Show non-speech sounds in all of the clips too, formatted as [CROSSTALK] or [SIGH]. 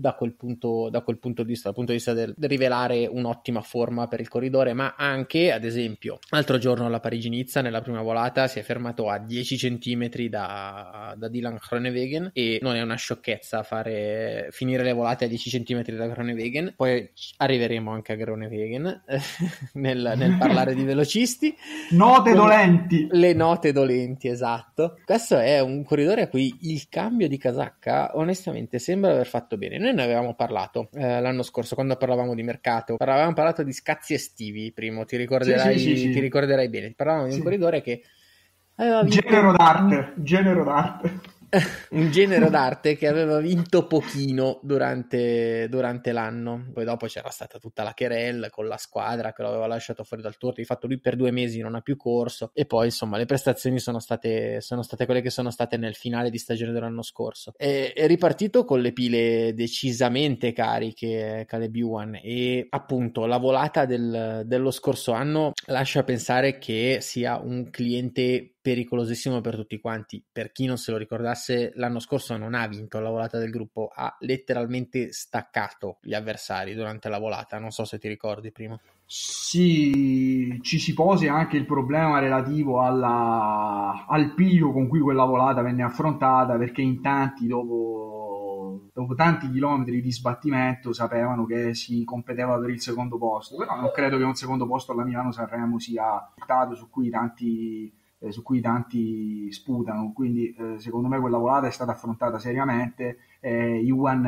da quel punto, da quel punto di vista, dal punto di vista del, del rivelare un'ottima forma per il corridore, ma anche, ad esempio, l'altro giorno alla Parigi-Nizza, nella prima volata, si è fermato a 10 cm da, da Dylan Groenewegen e non è una sciocchezza fare, finire le volate a 10 cm da Groenewegen, poi arriveremo anche a Groenewegen [LAUGHS] nel, nel parlare di velocisti. Note dolenti! Le note dolenti, esatto. Questo è un corridore a cui il cambio di casacca onestamente sembra aver fatto bene. Noi ne avevamo parlato eh, l'anno scorso quando parlavamo di mercato, avevamo parlato di scazzi estivi, primo, ti ricorderai, sì, sì, sì, ti ricorderai bene. Parlavamo di un corridore che aveva vinto... Genero d'arte, genero d'arte. Un genere d'arte che aveva vinto pochino durante, durante, l'anno. Poi dopo c'era stata tutta la querel con la squadra che lo aveva lasciato fuori dal tour. Di fatto lui per due mesi non ha più corso. E poi insomma le prestazioni sono state, sono state quelle che sono state nel finale di stagione dell'anno scorso. È, è ripartito con le pile decisamente cariche Caleb Ewan e appunto la volata del, dello scorso anno lascia pensare che sia un cliente pericolosissimo per tutti quanti. Per chi non se lo ricordasse, l'anno scorso non ha vinto la volata del gruppo, ha letteralmente staccato gli avversari durante la volata. Non so se ti ricordi prima. Sì, ci si pose anche il problema relativo alla, al piglio con cui quella volata venne affrontata, perché in tanti dopo, dopo tanti chilometri di sbattimento sapevano che si competeva per il secondo posto, però non credo che un secondo posto alla Milano-Sanremo sia stato su cui tanti eh, su cui tanti sputano, quindi eh, secondo me quella volata è stata affrontata seriamente, eh, Iwan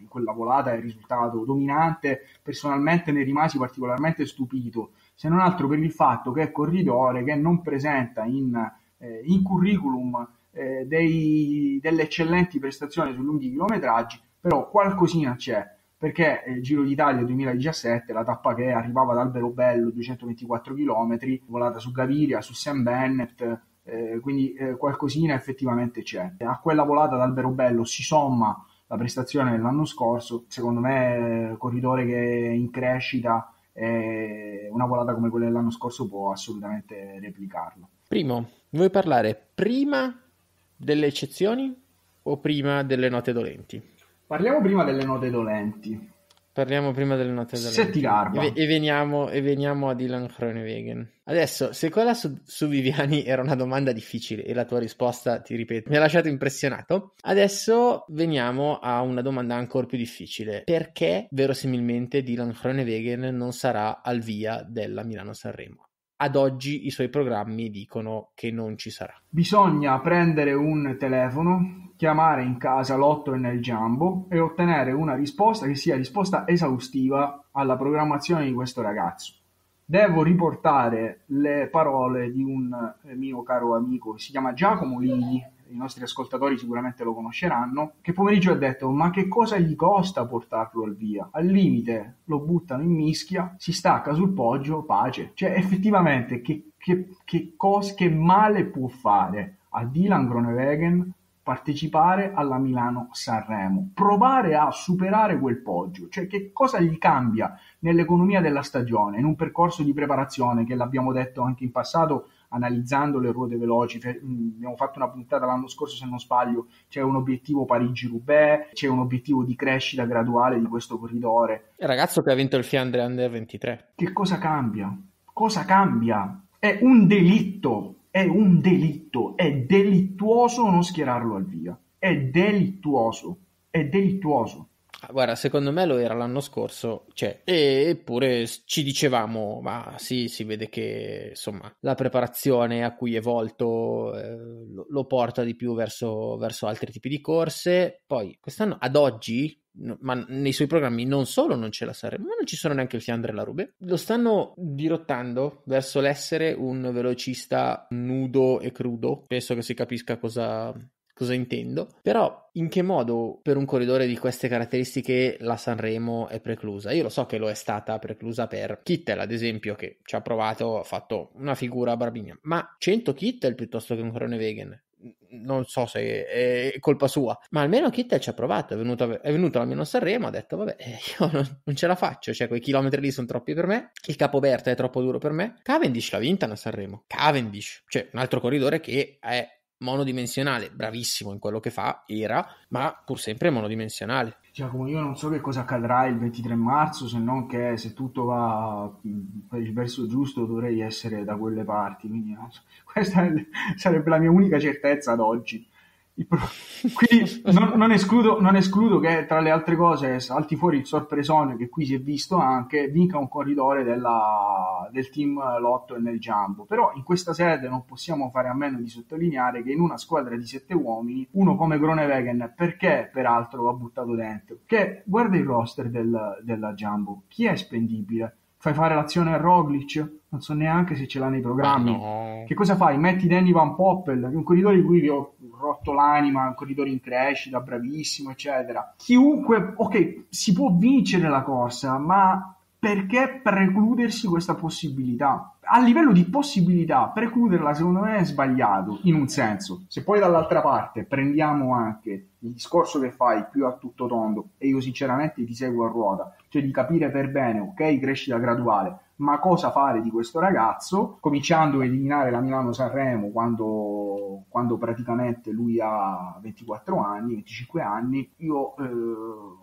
in quella volata è risultato dominante, personalmente ne rimasi particolarmente stupito, se non altro per il fatto che è corridore che non presenta in, eh, in curriculum eh, dei, delle eccellenti prestazioni su lunghi chilometraggi, però qualcosina c'è perché il Giro d'Italia 2017, la tappa che arrivava da Alberobello, 224 km, volata su Gaviria, su Sam Bennett, eh, quindi eh, qualcosina effettivamente c'è. A quella volata da Alberobello si somma la prestazione dell'anno scorso, secondo me corridore che è in crescita, eh, una volata come quella dell'anno scorso può assolutamente replicarlo. Primo, vuoi parlare prima delle eccezioni o prima delle note dolenti? Parliamo prima delle note dolenti. Parliamo prima delle note dolenti. Se ti garba. E, e, veniamo, e veniamo a Dylan Groenewegen. Adesso, se quella su, su, Viviani [LAUGHS] era una domanda difficile e la tua risposta, ti ripeto, mi ha lasciato impressionato, adesso veniamo a una domanda ancora più difficile. Perché verosimilmente Dylan Groenewegen non sarà al via della Milano-Sanremo? Ad oggi i suoi programmi dicono che non ci sarà. Bisogna prendere un telefono, chiamare in casa l'otto e nel giambo e ottenere una risposta che sia risposta esaustiva alla programmazione di questo ragazzo. Devo riportare le parole di un mio caro amico si chiama Giacomo Ligli, i nostri ascoltatori sicuramente lo conosceranno, che pomeriggio ha detto ma che cosa gli costa portarlo al via? Al limite lo buttano in mischia, si stacca sul poggio, pace. Cioè effettivamente che, che, che, cos- che male può fare a Dylan Groenewegen partecipare alla Milano-Sanremo, provare a superare quel poggio, cioè che cosa gli cambia nell'economia della stagione, in un percorso di preparazione che l'abbiamo detto anche in passato analizzando le ruote veloci, mm, abbiamo fatto una puntata l'anno scorso se non sbaglio, c'è un obiettivo Parigi-Roubaix, c'è un obiettivo di crescita graduale di questo corridore. Il ragazzo che ha vinto il Fiandre Under 23. Che cosa cambia? Cosa cambia? È un delitto, è un delitto, è delittuoso non schierarlo al via, è delittuoso, è delittuoso. Guarda, secondo me lo era l'anno scorso, cioè, eppure ci dicevamo, ma sì, si vede che insomma la preparazione a cui è volto eh, lo, lo, porta di più verso, verso altri tipi di corse. Poi quest'anno, ad oggi, No, ma nei suoi programmi non solo non c'è la Sanremo, ma non ci sono neanche il Fiandre e la Rube. Lo stanno dirottando verso l'essere un velocista nudo e crudo. Penso che si capisca cosa, cosa intendo. Però in che modo per un corridore di queste caratteristiche la Sanremo è preclusa? Io lo so che lo è stata preclusa per Kittel, ad esempio, che ci ha provato, ha fatto una figura barbigna, ma 100 Kittel piuttosto che un Groenewegen non so se è colpa sua, ma almeno Kittel ci ha provato. È venuto, è venuto almeno a Sanremo, ha detto: Vabbè, eh, io non, non, ce la faccio. Cioè, quei chilometri lì sono troppi per me. Il Capoberta è troppo duro per me. Cavendish l'ha vinta a Sanremo. Cavendish, cioè un altro corridore che è monodimensionale, bravissimo in quello che fa, era, ma pur sempre monodimensionale. Giacomo, io non so che cosa accadrà il 23 marzo, se non che se tutto va per il verso giusto dovrei essere da quelle parti. Quindi, no, [LAUGHS] questa sarebbe la mia unica certezza ad oggi. Quindi non, non, escludo, non, escludo, che tra le altre cose salti fuori il sorpresone che qui si è visto anche, vinca un corridore della, del team Lotto e nel Jumbo. Però in questa sede non possiamo fare a meno di sottolineare che in una squadra di sette uomini, uno come Gronewegen, perché peraltro va buttato dentro? Che guarda il roster del, della Jumbo, chi è spendibile? fai fare l'azione a Roglic, non so neanche se ce l'ha nei programmi. No. Che cosa fai? Metti Danny Van Poppel, un corridore di cui vi ho rotto l'anima, un corridore in crescita, bravissimo, eccetera. Chiunque, ok, si può vincere la corsa, ma perché precludersi questa possibilità? A livello di possibilità, precluderla secondo me è sbagliato, in un senso. Se poi dall'altra parte prendiamo anche il discorso che fai più a tutto tondo, e io sinceramente ti seguo a ruota, cioè di capire per bene, ok, crescita graduale, ma cosa fare di questo ragazzo, cominciando a eliminare la Milano-Sanremo quando, quando praticamente lui ha 24 anni, 25 anni, io eh,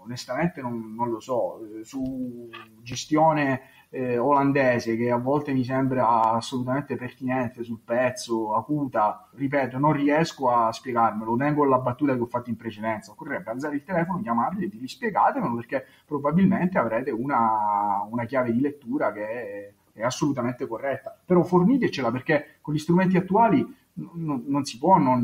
onestamente non, non, lo so, eh, su gestione eh, olandese che a volte mi sembra assolutamente pertinente sul pezzo, acuta, ripeto, non riesco a spiegarmelo, tengo la battuta che ho fatto in precedenza, occorrerebbe alzare il telefono, chiamarli e dirgli spiegatemelo perché probabilmente avrete una, una chiave di lettura che è, è assolutamente corretta, però fornitecela perché con gli strumenti attuali non, non, si può non,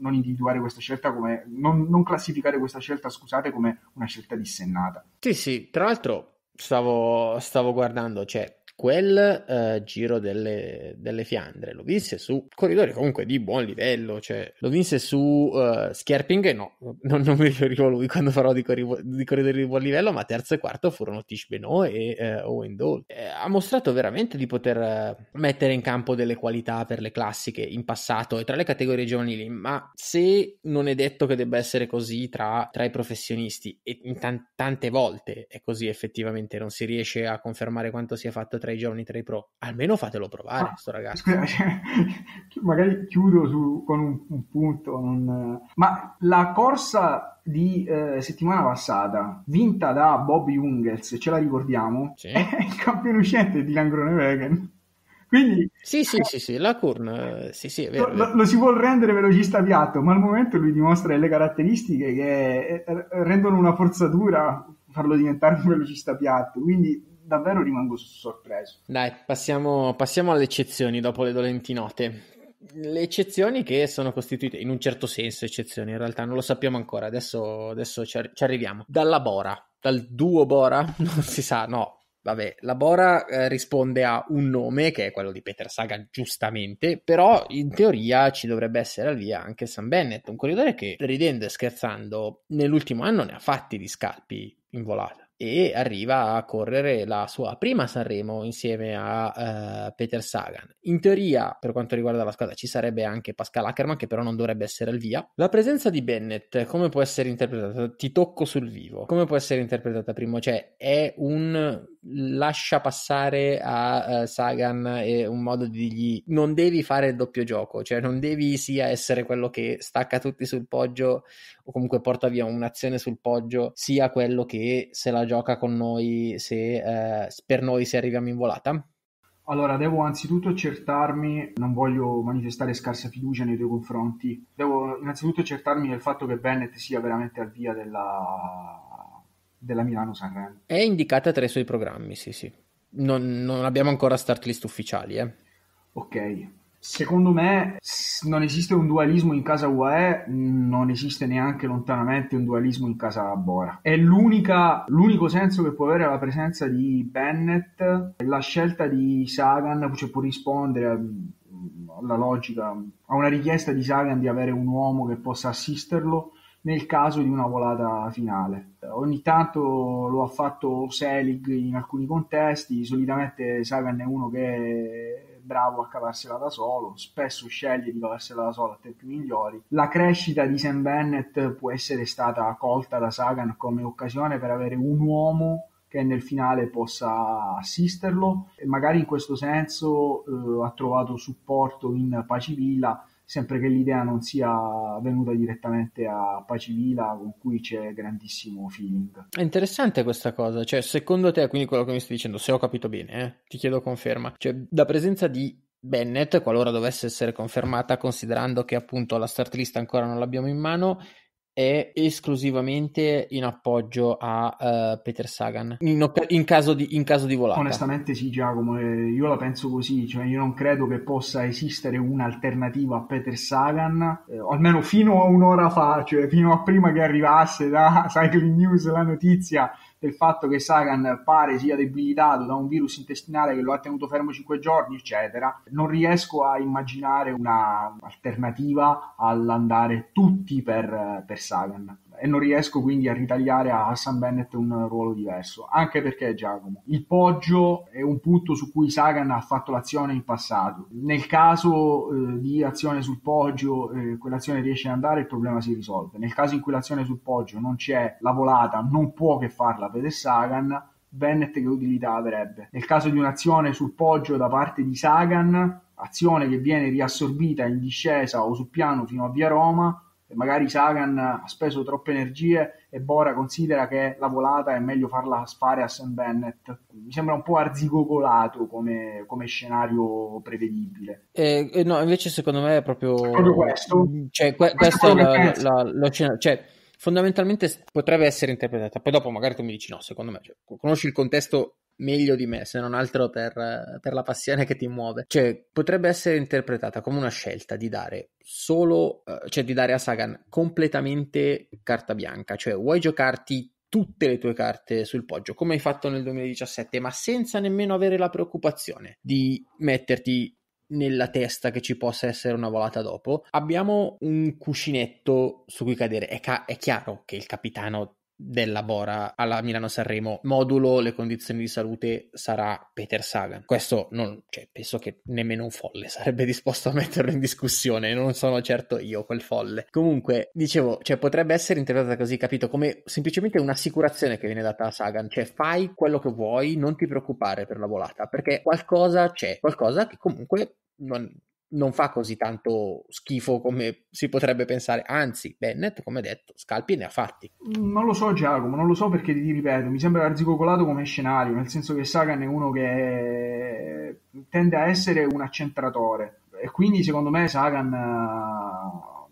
non, individuare questa scelta come non, non, classificare questa scelta, scusate, come una scelta dissennata. Sì, sì, tra l'altro stavo, stavo guardando, cioè quel uh, Giro delle, delle, Fiandre lo vinse su corridori comunque di buon livello, cioè lo vinse su uh, Scherping, no, non, non, mi riferivo a lui quando farò di, corri- di, corridori di buon livello, ma terzo e quarto furono Tish Benoit e uh, Owen Dole. Eh, ha mostrato veramente di poter mettere in campo delle qualità per le classiche in passato e tra le categorie giovanili, ma se non è detto che debba essere così tra, tra i professionisti e t- tante volte è così effettivamente, non si riesce a confermare quanto sia fatto tra i giovani, tra i pro, almeno fatelo provare, ah, sto ragazzo. Scusa, [LAUGHS] cioè, magari chiudo su, con un, un punto, non... ma la corsa di eh, settimana passata, vinta da Bobby Jungels, ce la ricordiamo? Sì. È [LAUGHS] il campione uscente di Langrone Vegan. Quindi, sì, sì, sì, sì, la Kurn, sì, sì, vero, lo, lo, si vuole rendere velocista piatto, ma al momento lui dimostra delle caratteristiche che eh, rendono una forzatura farlo diventare un velocista piatto. Quindi davvero rimango sorpreso. Dai, passiamo, passiamo alle eccezioni dopo le dolenti note. Le eccezioni che sono costituite, in un certo senso eccezioni, in realtà non lo sappiamo ancora, adesso, adesso ci, ci arriviamo. Dalla Bora, dal duo Bora, [LAUGHS] non si sa, no, Vabbè, la Bora eh, risponde a un nome che è quello di Peter Sagan, giustamente, però in teoria ci dovrebbe essere al via anche Sam Bennett, un corridore che ridendo e scherzando nell'ultimo anno ne ha fatti di scalpi in volata e arriva a correre la sua prima Sanremo insieme a uh, Peter Sagan. In teoria, per quanto riguarda la squadra, ci sarebbe anche Pascal Ackermann, che però non dovrebbe essere al via. La presenza di Bennett, come può essere interpretata? Ti tocco sul vivo. Come può essere interpretata primo? Cioè, è un lascia passare a uh, Sagan e un modo di dirgli non devi fare il doppio gioco, cioè non devi sia essere quello che stacca tutti sul poggio o comunque porta via un'azione sul poggio, sia quello che se la gioca con noi se eh, per noi se arriviamo in volata? Allora, devo anzitutto accertarmi, non voglio manifestare scarsa fiducia nei tuoi confronti, devo innanzitutto accertarmi del fatto che Bennett sia veramente al via della, della Milano-Sanremo. È indicata tra i suoi programmi, sì, sì. Non, non abbiamo ancora start list ufficiali, eh. Ok, Secondo me non esiste un dualismo in casa UAE, non esiste neanche lontanamente un dualismo in casa Bora. È l'unico senso che può avere la presenza di Bennett, la scelta di Sagan, cioè può rispondere mm, alla logica, a una richiesta di Sagan di avere un uomo che possa assisterlo nel caso di una volata finale. Ogni tanto lo ha fatto Selig in alcuni contesti, solitamente Sagan è uno che bravo a cavarsela da solo, spesso sceglie di cavarsela da solo a tempi migliori. La crescita di Sam Bennett può essere stata colta da Sagan come occasione per avere un uomo che nel finale possa assisterlo e magari in questo senso eh, ha trovato supporto in Pacivilla sempre che l'idea non sia venuta direttamente a Pacivila con cui c'è grandissimo feeling. È interessante questa cosa, cioè secondo te, quindi quello che mi stai dicendo, se ho capito bene, eh, ti chiedo conferma, cioè la presenza di Bennett, qualora dovesse essere confermata, considerando che appunto la start list ancora non l'abbiamo in mano, è esclusivamente in appoggio a uh, Peter Sagan in, in, caso di, in, caso di, volata. Onestamente sì Giacomo, eh, io la penso così, cioè io non credo che possa esistere un'alternativa a Peter Sagan, eh, almeno fino a un'ora fa, cioè fino a prima che arrivasse da [LAUGHS] Cycling News la notizia del fatto che Sagan pare sia debilitato da un virus intestinale che lo ha tenuto fermo 5 giorni, eccetera, non riesco a immaginare un'alternativa all'andare tutti per, per Sagan e non riesco quindi a ritagliare a Hassan Bennett un ruolo diverso, anche perché Giacomo, il poggio è un punto su cui Sagan ha fatto l'azione in passato. Nel caso eh, di azione sul poggio, eh, quell'azione riesce ad andare, il problema si risolve. Nel caso in cui l'azione sul poggio non c'è, la volata non può che farla per Sagan, Bennett che utilità avrebbe? Nel caso di un'azione sul poggio da parte di Sagan, azione che viene riassorbita in discesa o sul piano fino a via Roma, magari Sagan ha speso troppe energie e Bora considera che la volata è meglio farla fare a Sam Bennett. Mi sembra un po' arzigogolato come, come scenario prevedibile. Eh, eh, no, invece secondo me è proprio, proprio questo. Cioè, que- questo è la, la, la, la, cioè, fondamentalmente potrebbe essere interpretata. Poi dopo magari tu mi dici no, secondo me, cioè, conosci il contesto meglio di me, se non altro per, per, la passione che ti muove. Cioè, potrebbe essere interpretata come una scelta di dare solo, uh, cioè di dare a Sagan completamente carta bianca, cioè vuoi giocarti tutte le tue carte sul poggio, come hai fatto nel 2017, ma senza nemmeno avere la preoccupazione di metterti nella testa che ci possa essere una volata dopo. Abbiamo un cuscinetto su cui cadere. È, ca- è chiaro che il capitano della Bora alla Milano-Sanremo. Modulo le condizioni di salute sarà Peter Sagan. Questo non, cioè, penso che nemmeno un folle sarebbe disposto a metterlo in discussione non sono certo io quel folle. Comunque dicevo cioè, potrebbe essere interpretata così capito? Come semplicemente un'assicurazione che viene data a Sagan. Cioè fai quello che vuoi non ti preoccupare per la volata perché qualcosa c'è qualcosa che comunque non, non fa così tanto schifo come si potrebbe pensare, anzi Bennett come detto scalpi ne ha fatti. Non lo so Giacomo, non lo so perché ti ripeto, mi sembra arzigocolato come scenario, nel senso che Sagan è uno che tende a essere un accentratore e quindi secondo me Sagan,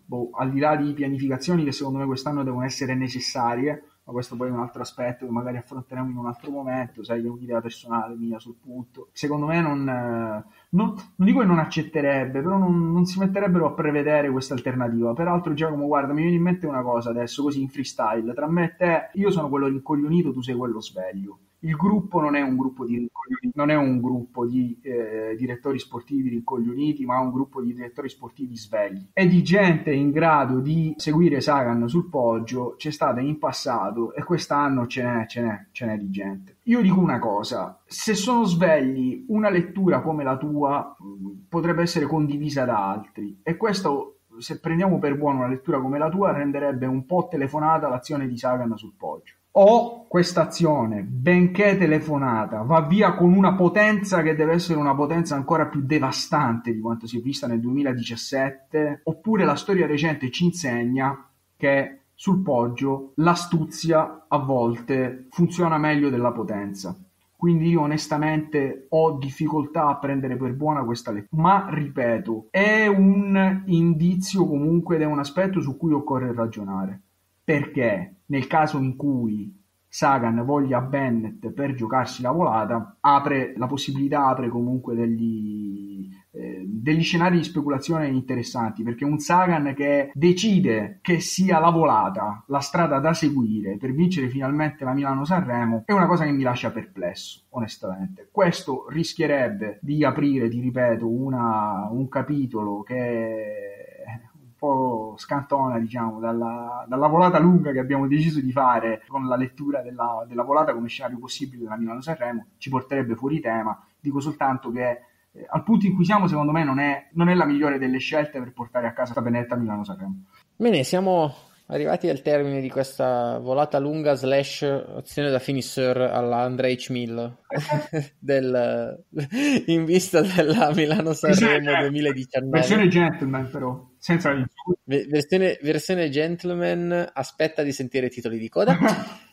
boh, al di là di pianificazioni che secondo me quest'anno devono essere necessarie, ma questo poi è un altro aspetto che magari affronteremo in un altro momento, sai è un'idea personale mia sul punto. Secondo me non, non, non dico che non accetterebbe, però non, non, si metterebbero a prevedere questa alternativa. Peraltro Giacomo, guarda, mi viene in mente una cosa adesso, così in freestyle, tra me e te, io sono quello rincoglionito, tu sei quello sveglio il gruppo non è un gruppo di, un gruppo di eh, direttori sportivi rincoglioniti, ma un gruppo di direttori sportivi svegli. E di gente in grado di seguire Sagan sul poggio c'è stata in passato e quest'anno ce n'è, ce n'è, ce n'è di gente. Io dico una cosa, se sono svegli, una lettura come la tua mm, potrebbe essere condivisa da altri e questo se prendiamo per buono una lettura come la tua renderebbe un po' telefonata l'azione di Sagan sul poggio o questa azione, benché telefonata, va via con una potenza che deve essere una potenza ancora più devastante di quanto si è vista nel 2017, oppure la storia recente ci insegna che sul poggio l'astuzia a volte funziona meglio della potenza. Quindi io onestamente ho difficoltà a prendere per buona questa lettura. Ma ripeto, è un indizio comunque ed è un aspetto su cui occorre ragionare perché nel caso in cui Sagan voglia Bennett per giocarsi la volata, apre la possibilità, apre comunque degli, eh, degli scenari di speculazione interessanti, perché un Sagan che decide che sia la volata la strada da seguire per vincere finalmente la Milano-Sanremo è una cosa che mi lascia perplesso, onestamente. Questo rischierebbe di aprire, ti ripeto, una, un capitolo che po' scantona diciamo, dalla, dalla, volata lunga che abbiamo deciso di fare con la lettura della, della volata come scenario possibile della Milano-Sanremo, ci porterebbe fuori tema. Dico soltanto che eh, al punto in cui siamo, secondo me, non è, non è, la migliore delle scelte per portare a casa la Benetta Milano-Sanremo. Bene, siamo arrivati al termine di questa volata lunga slash azione da finisher alla Andre H. Mill [LAUGHS] del, in vista della Milano Sanremo 2019. Versione gentleman però, senza versione, versione gentleman, aspetta di sentire i titoli di coda. [LAUGHS]